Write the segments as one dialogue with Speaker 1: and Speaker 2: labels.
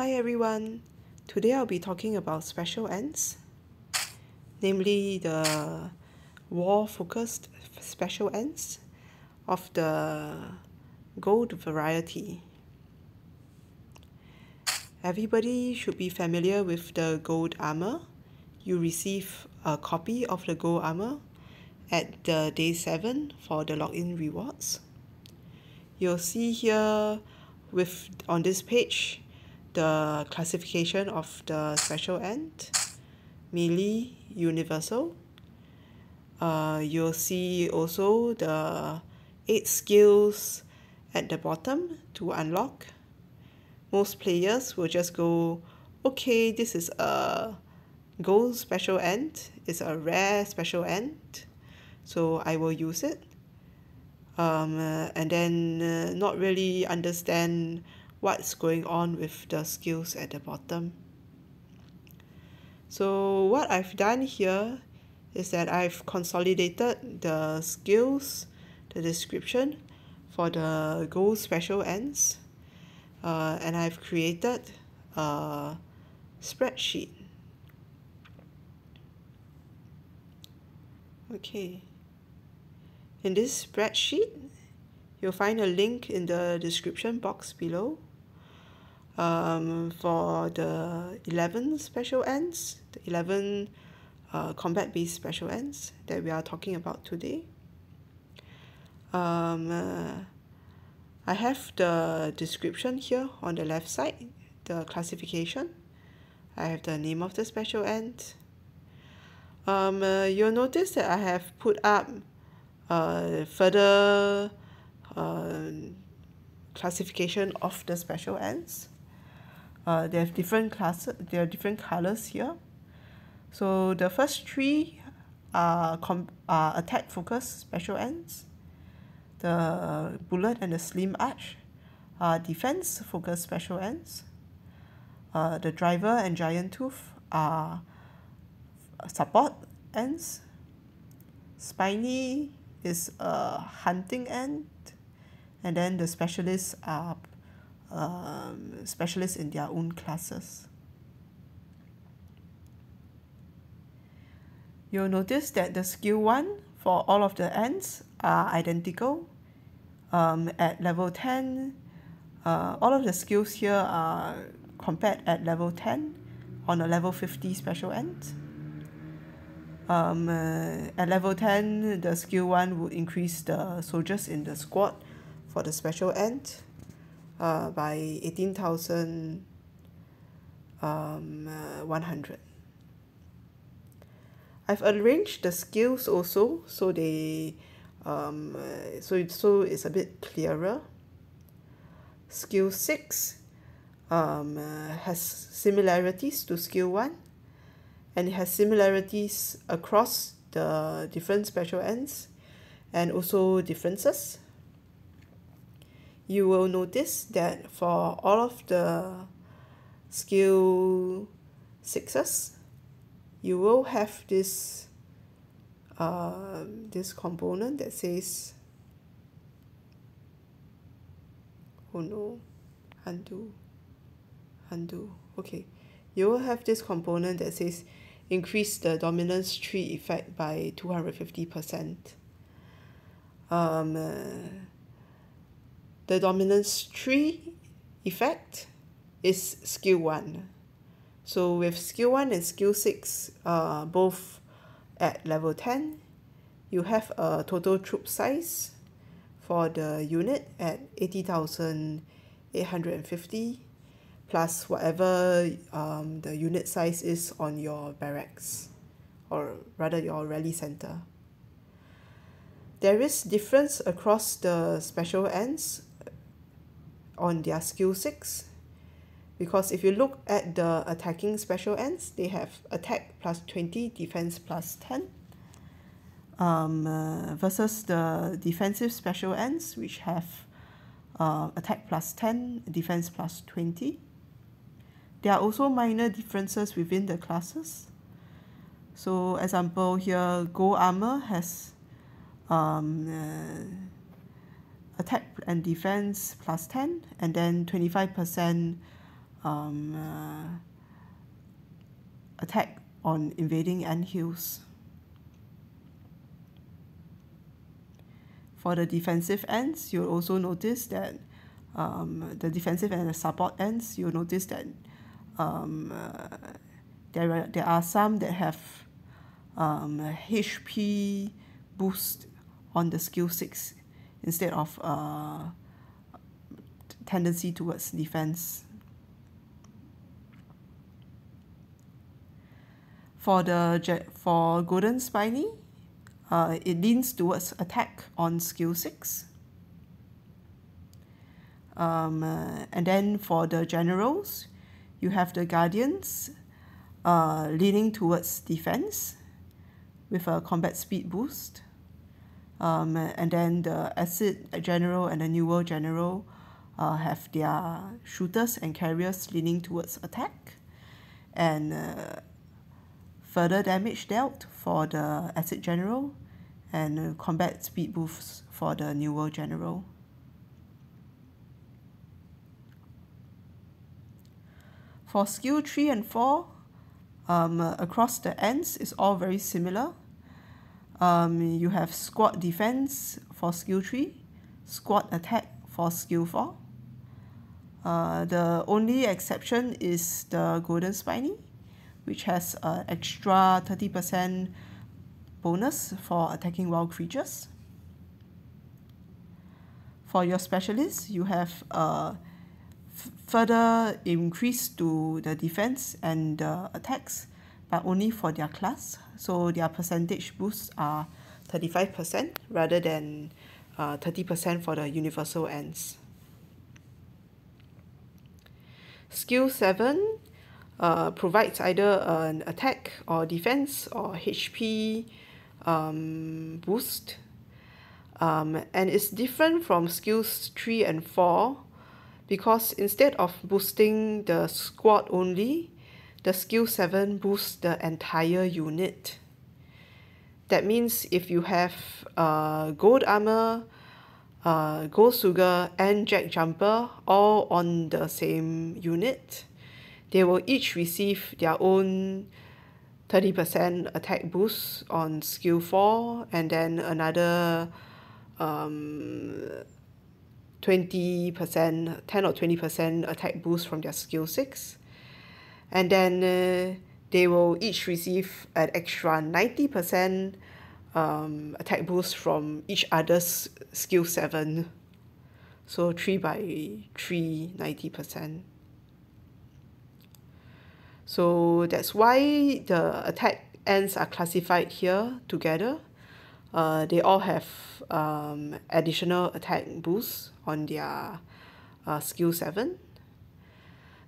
Speaker 1: Hi everyone, today I'll be talking about special ants, namely the war focused special ants of the gold variety. Everybody should be familiar with the gold armor. You receive a copy of the gold armor at the day 7 for the login rewards. You'll see here with on this page the classification of the special ant, melee, universal. Uh, you'll see also the eight skills at the bottom to unlock. Most players will just go, okay, this is a gold special ant, it's a rare special ant, so I will use it. Um, uh, and then uh, not really understand what's going on with the skills at the bottom. So what I've done here is that I've consolidated the skills, the description for the gold special ants, uh, and I've created a spreadsheet. Okay. In this spreadsheet, you'll find a link in the description box below um, for the 11 special ants, the 11 uh, combat-based special ants that we are talking about today. Um, uh, I have the description here on the left side, the classification. I have the name of the special ant. Um, uh, you'll notice that I have put up uh, further uh, classification of the special ants uh, they have different classes there are different colors here. So the first three are, com are attack focus special ants. The bullet and the Slim Edge are defense focus special ants. Uh, the driver and giant tooth are support ants. Spiny is a hunting ant. And then the specialists are um, specialists in their own classes. You'll notice that the skill 1 for all of the ants are identical. Um, at level 10, uh, all of the skills here are compared at level 10 on a level 50 special ant. Um, uh, at level 10, the skill 1 would increase the soldiers in the squad for the special ant uh, by 18,100. Um, uh, I've arranged the skills also so they um, uh, so, so it's a bit clearer. Skill 6 um, uh, has similarities to skill 1 and it has similarities across the different special ants and also differences you will notice that for all of the skill sixes you will have this uh, this component that says oh no undo undo. Okay. You will have this component that says increase the dominance tree effect by 250 percent. Um, uh, the dominance tree effect is skill 1. So with skill 1 and skill 6 uh, both at level 10, you have a total troop size for the unit at 80,850 plus whatever um, the unit size is on your barracks or rather your rally center. There is difference across the special ants on their skill 6 because if you look at the attacking special ants they have attack plus 20 defense plus 10 um, uh, versus the defensive special ants which have uh, attack plus 10 defense plus 20 there are also minor differences within the classes. So example here gold armor has um, uh, attack and defense plus 10 and then 25% um, uh, attack on invading ant hills. For the defensive ants, you'll also notice that um, the defensive and the support ants, you'll notice that um, uh, there, are, there are some that have um, HP boost on the skill 6 instead of a tendency towards defense. For the for golden spiny, uh, it leans towards attack on skill 6. Um, uh, and then for the generals, you have the guardians uh, leaning towards defense with a combat speed boost. Um, and then the acid general and the new world general uh, have their shooters and carriers leaning towards attack. And uh, further damage dealt for the acid general and uh, combat speed boosts for the new world general. For skill 3 and 4, um, across the ants is all very similar. Um, you have squad defense for skill 3, squad attack for skill 4. Uh, the only exception is the golden spiny, which has an extra 30% bonus for attacking wild creatures. For your specialists, you have a further increase to the defense and the attacks, but only for their class. So their percentage boosts are 35% rather than uh, 30% for the universal ants. Skill 7 uh, provides either an attack or defense or HP um, boost. Um, and it's different from skills 3 and 4 because instead of boosting the squad only, the skill 7 boosts the entire unit. That means if you have uh, gold armor, uh, gold sugar, and jack jumper all on the same unit, they will each receive their own 30% attack boost on skill 4 and then another um, 20%, 10 or 20% attack boost from their skill 6. And then uh, they will each receive an extra 90% um, attack boost from each other's skill 7. So 3 by 3, 90%. So that's why the attack ants are classified here together. Uh, they all have um, additional attack boosts on their uh, skill 7.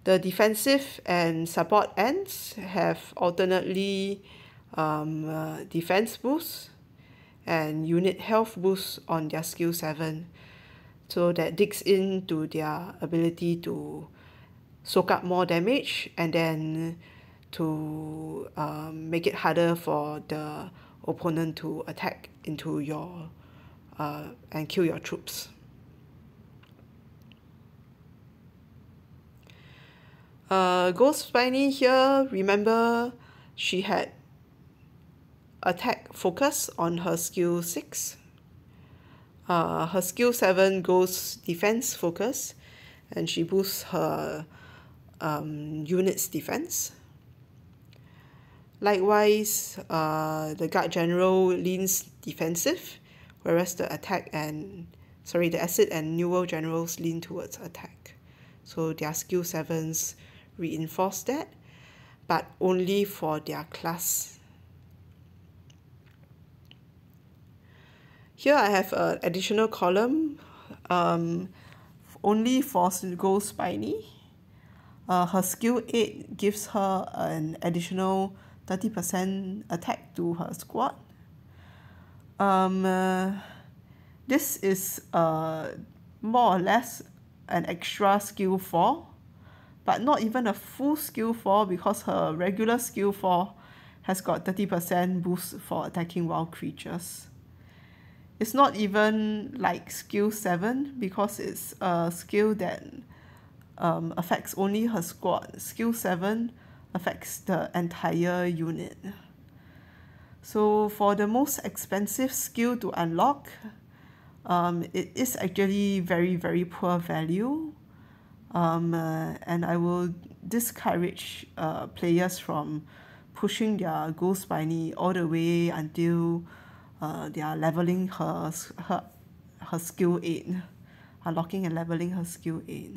Speaker 1: The defensive and support ants have alternately um, uh, defense boosts and unit health boosts on their skill 7 so that digs into their ability to soak up more damage and then to um, make it harder for the opponent to attack into your uh, and kill your troops. Uh, Ghost Spiny here, remember she had attack focus on her skill 6. Uh, her skill 7 goes defense focus and she boosts her um, unit's defense. Likewise, uh, the guard general leans defensive, whereas the attack and sorry the acid and new world generals lean towards attack. So their skill sevens reinforce that, but only for their class. Here I have an additional column um, only for Gold Spiny uh, her skill 8 gives her an additional 30% attack to her squad. Um, uh, this is uh, more or less an extra skill 4, but not even a full skill 4 because her regular skill 4 has got 30% boost for attacking wild creatures. It's not even like skill 7 because it's a skill that um, affects only her squad. Skill 7 affects the entire unit. So for the most expensive skill to unlock, um, it is actually very, very poor value. Um, uh, and I will discourage uh, players from pushing their Ghost Spiny all the way until uh, they are leveling her, her, her skill 8, unlocking and leveling her skill 8.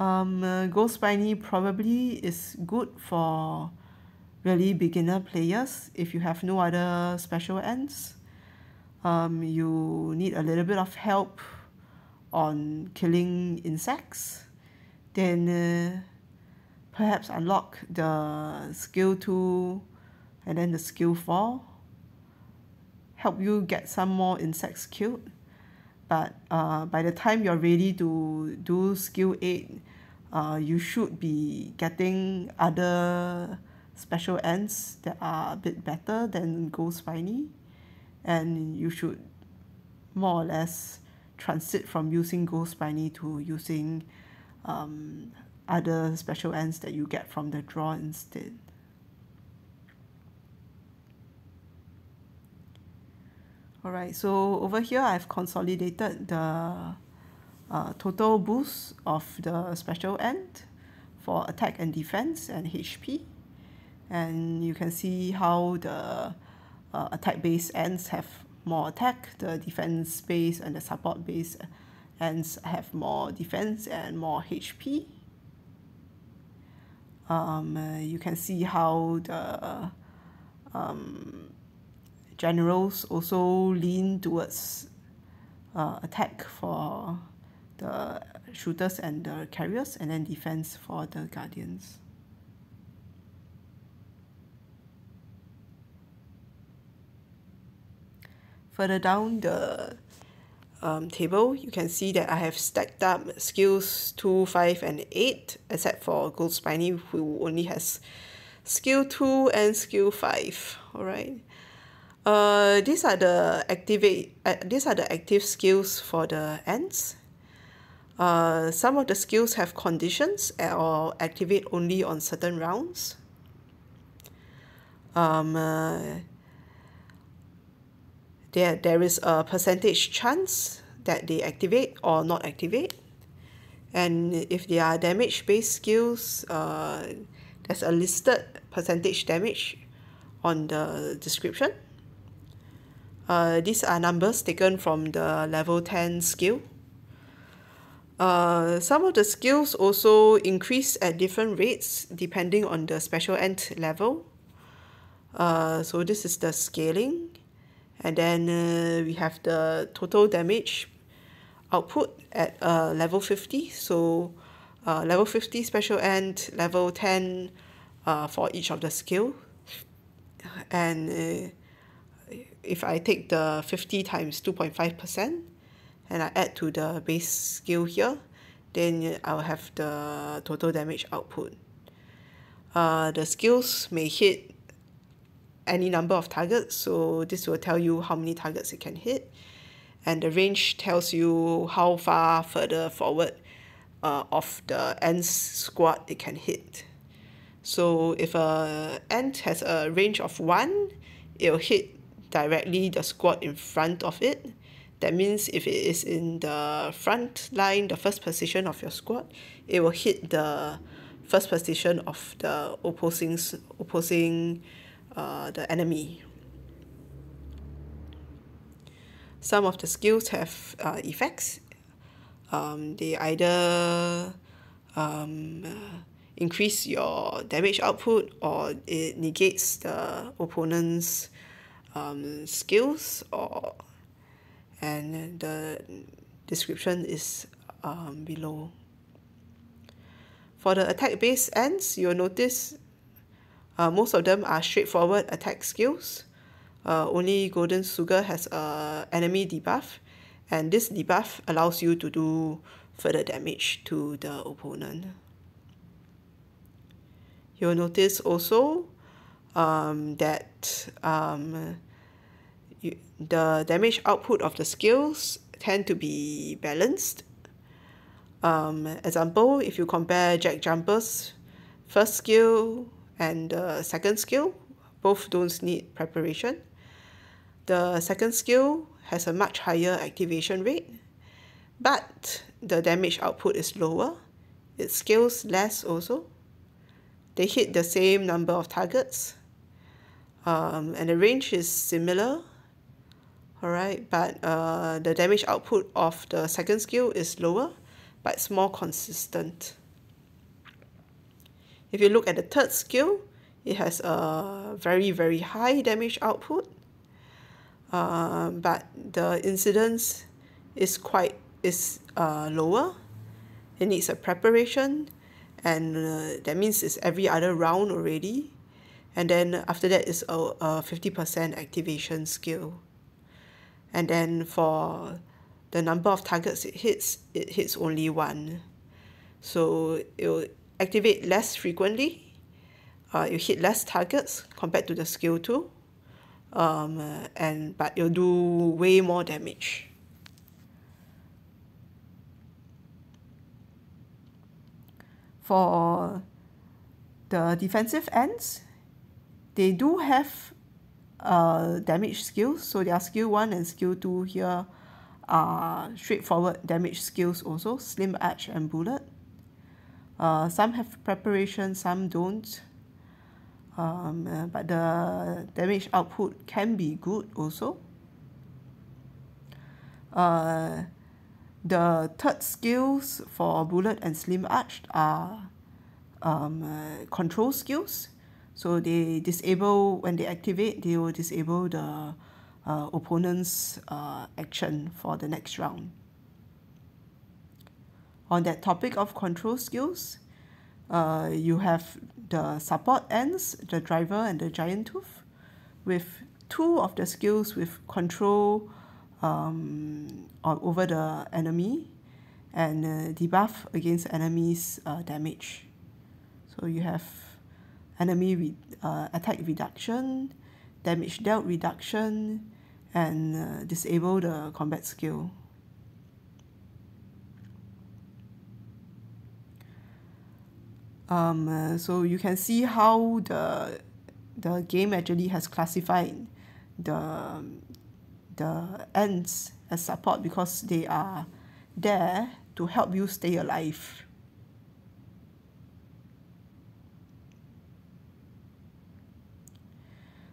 Speaker 1: Um, uh, Spiny probably is good for really beginner players if you have no other special ants. Um, you need a little bit of help on killing insects, then uh, perhaps unlock the skill 2 and then the skill 4 help you get some more insects killed. But uh, by the time you're ready to do skill 8 uh, you should be getting other special ants that are a bit better than Ghost Spiny. And you should more or less transit from using Ghost Spiny to using um, other special ants that you get from the draw instead. Alright, so over here I've consolidated the uh, total boost of the special ant for attack and defense and HP. And you can see how the uh, attack base ants have more attack, the defense base and the support base ants have more defense and more HP. Um, uh, you can see how the um, generals also lean towards uh, attack for the shooters and the carriers and then defense for the guardians. Further down the um, table, you can see that I have stacked up skills 2, 5, and 8, except for Ghost Spiny, who only has skill 2 and skill 5. Alright. Uh, these are the activate uh, these are the active skills for the ants. Uh, some of the skills have conditions or activate only on certain rounds. Um, uh, there, there is a percentage chance that they activate or not activate. And if they are damage-based skills, uh, there's a listed percentage damage on the description. Uh, these are numbers taken from the level 10 skill. Uh, some of the skills also increase at different rates depending on the special ant level. Uh, so this is the scaling. And then uh, we have the total damage output at uh, level 50. So uh, level 50 special ant, level 10 uh, for each of the skill. And uh, if I take the 50 times 2.5%, and I add to the base skill here, then I'll have the total damage output. Uh, the skills may hit any number of targets, so this will tell you how many targets it can hit. And the range tells you how far further forward uh, of the ant squad it can hit. So if a ant has a range of 1, it will hit directly the squad in front of it that means if it is in the front line, the first position of your squad, it will hit the first position of the opposing opposing uh, the enemy. Some of the skills have uh, effects. Um, they either um, uh, increase your damage output or it negates the opponent's um, skills or and the description is um, below. For the attack base ants, you'll notice uh, most of them are straightforward attack skills. Uh, only Golden Sugar has a enemy debuff, and this debuff allows you to do further damage to the opponent. You'll notice also um, that um, you, the damage output of the skills tend to be balanced. Um, example, if you compare Jack Jumper's first skill and the second skill, both don't need preparation. The second skill has a much higher activation rate, but the damage output is lower. It scales less also. They hit the same number of targets, um, and the range is similar. Alright, but uh, the damage output of the second skill is lower, but it's more consistent. If you look at the third skill, it has a very, very high damage output, uh, but the incidence is quite is uh, lower. It needs a preparation, and uh, that means it's every other round already. And then after that is a, a 50% activation skill. And then for the number of targets it hits, it hits only one. So it will activate less frequently. Uh, you hit less targets compared to the skill 2. Um, uh, and but you'll do way more damage. For the defensive ants, they do have uh, damage skills. So their skill 1 and skill 2 here are straightforward damage skills also, Slim Edge and Bullet. Uh, some have preparation, some don't. Um, uh, but the damage output can be good also. Uh, the third skills for Bullet and Slim Edge are um, uh, control skills. So they disable, when they activate, they will disable the uh, opponent's uh, action for the next round. On that topic of control skills, uh, you have the support ants, the driver and the giant tooth, with two of the skills with control um, over the enemy and uh, debuff against enemies uh, damage. So you have enemy re uh, attack reduction, damage dealt reduction, and uh, disable the combat skill. Um, uh, so you can see how the the game actually has classified the the ants as support because they are there to help you stay alive.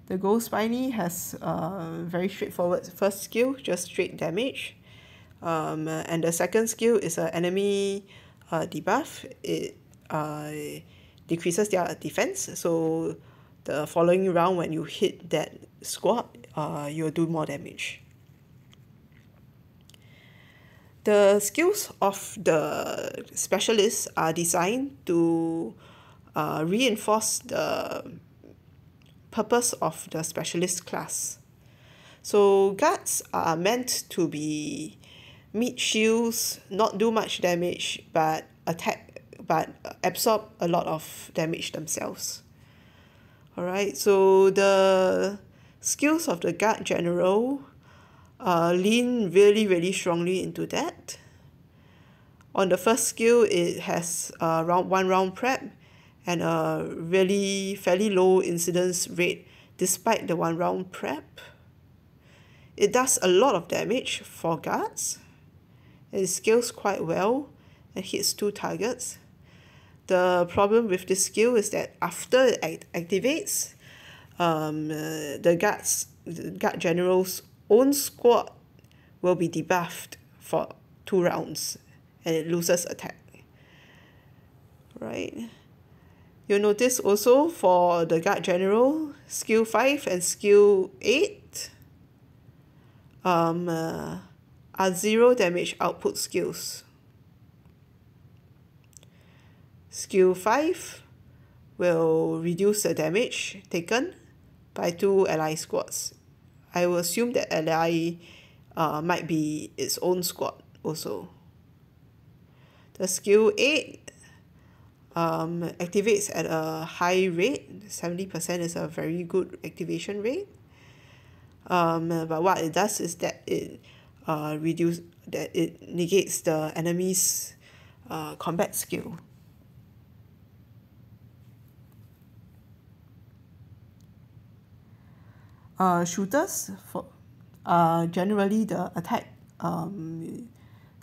Speaker 1: The Gold Spiny has a very straightforward first skill, just straight damage. Um, and the second skill is an enemy uh, debuff. It uh, decreases their defense. So the following round when you hit that squad, uh, you'll do more damage. The skills of the specialists are designed to uh, reinforce the purpose of the specialist class. So guards are meant to be meat shields, not do much damage, but attack, but absorb a lot of damage themselves. Alright, so the skills of the guard general uh, lean really, really strongly into that. On the first skill, it has uh, round one round prep and a really fairly low incidence rate despite the one round prep. It does a lot of damage for guards. It scales quite well and hits two targets. The problem with this skill is that after it act activates, um, uh, the guards, the guard general's own squad will be debuffed for two rounds and it loses attack. Right? You'll notice also for the guard general, skill 5 and skill 8 um, uh, are zero damage output skills. Skill 5 will reduce the damage taken by two ally squads. I will assume that ally uh, might be its own squad also. The skill 8 um, activates at a high rate. 70% is a very good activation rate. Um, but what it does is that it uh, reduce that it negates the enemy's uh, combat skill. Uh, shooters for uh, generally the attack um,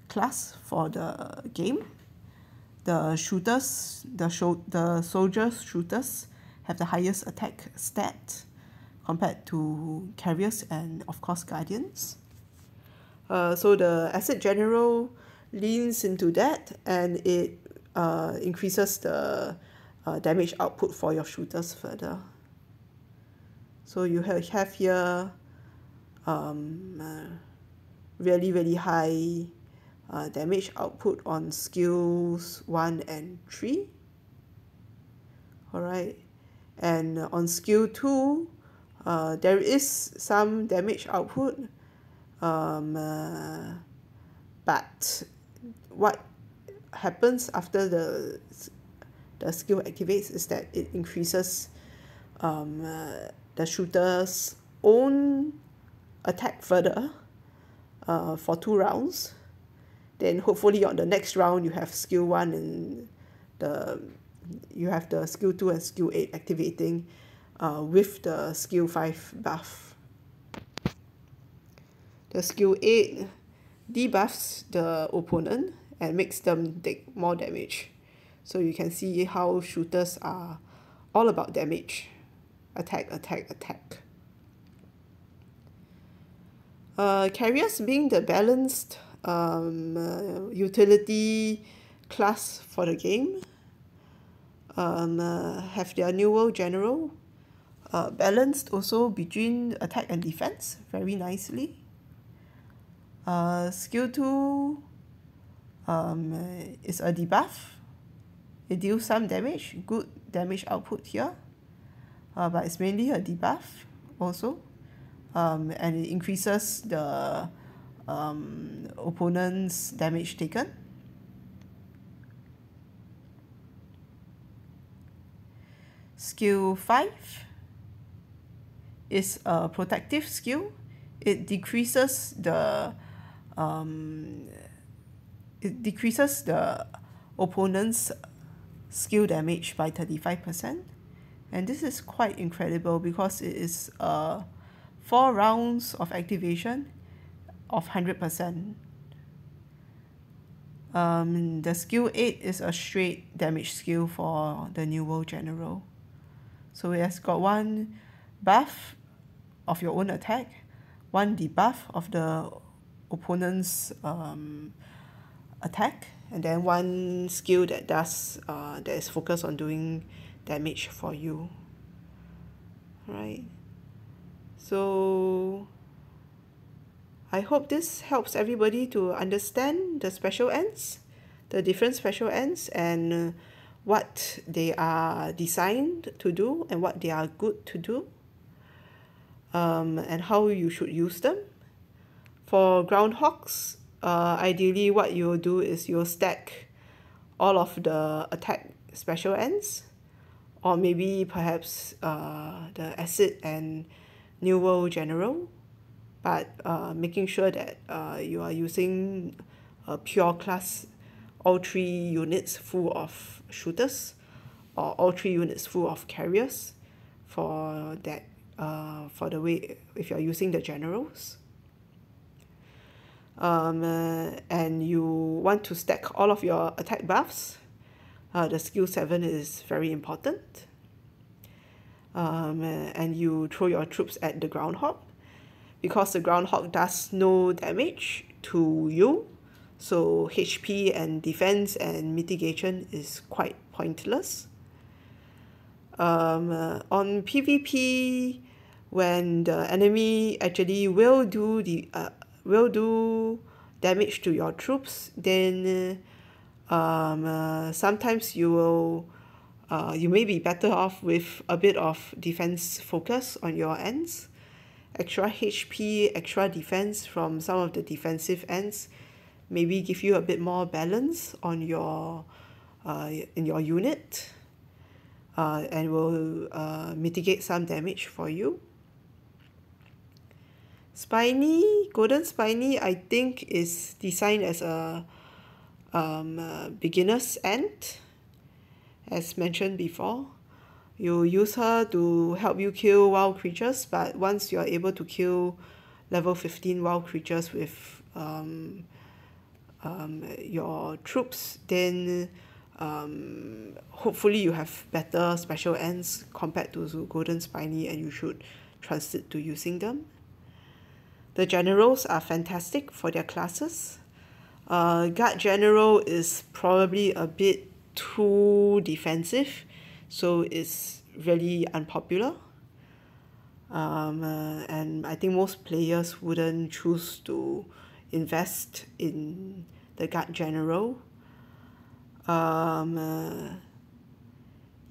Speaker 1: class for the game. The shooters, the show, the soldiers shooters have the highest attack stat compared to carriers and of course guardians. Uh, so the acid general leans into that and it uh, increases the uh, damage output for your shooters further. So you have, have here um, uh, really really high uh, damage output on skills 1 and 3 alright. And on skill 2 uh, there is some damage output um, uh, but what happens after the the skill activates is that it increases um, uh, the shooter's own attack further uh, for two rounds. Then hopefully on the next round you have skill 1 and the you have the skill 2 and skill 8 activating uh, with the skill 5 buff. The skill 8 debuffs the opponent and makes them take more damage. So you can see how shooters are all about damage attack attack attack. Uh, carriers being the balanced um, uh, utility class for the game um, uh, have their new world general uh, balanced also between attack and defense very nicely. Uh, skill 2 um, is a debuff. It deals some damage good damage output here uh, but it's mainly a debuff also um, and it increases the um, opponent's damage taken. Skill 5 is a protective skill. It decreases the um, it decreases the opponent's skill damage by 35% and this is quite incredible because it is uh, four rounds of activation of 100%. Um, the skill 8 is a straight damage skill for the New World General. So it has got one buff of your own attack, one debuff of the opponent's um, attack, and then one skill that does uh, that is focused on doing damage for you. Right. So I hope this helps everybody to understand the special ants, the different special ants, and what they are designed to do and what they are good to do, um, and how you should use them. For groundhogs, uh, ideally what you'll do is you'll stack all of the attack special ants or maybe perhaps uh, the acid and new world general but uh, making sure that uh, you are using a pure class all three units full of shooters or all three units full of carriers for that uh, for the way if you're using the generals. Um, uh, and you want to stack all of your attack buffs uh, the skill 7 is very important. Um, and you throw your troops at the groundhog because the groundhog does no damage to you. So HP and defense and mitigation is quite pointless. Um, uh, on PvP when the enemy actually will do the uh, will do damage to your troops then um, uh, sometimes you will uh, you may be better off with a bit of defense focus on your ants. Extra H_P extra defense from some of the defensive ants maybe give you a bit more balance on your uh, in your unit uh, and will uh, mitigate some damage for you. Spiny golden Spiny I think is designed as a um, uh, beginner's ant, as mentioned before. You use her to help you kill wild creatures, but once you are able to kill level 15 wild creatures with um, um, your troops, then um, hopefully you have better special ants compared to Golden Spiny and you should transit to using them. The generals are fantastic for their classes. Uh, Guard General is probably a bit too defensive, so it's really unpopular. Um, uh, and I think most players wouldn't choose to invest in the Guard General. Um, uh,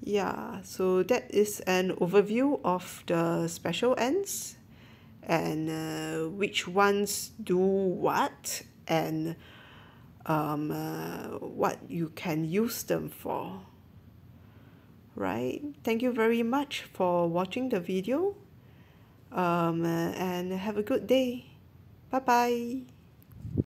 Speaker 1: yeah, so that is an overview of the special ants and uh, which ones do what and um, uh, what you can use them for. Right? Thank you very much for watching the video um, uh, and have a good day. Bye bye.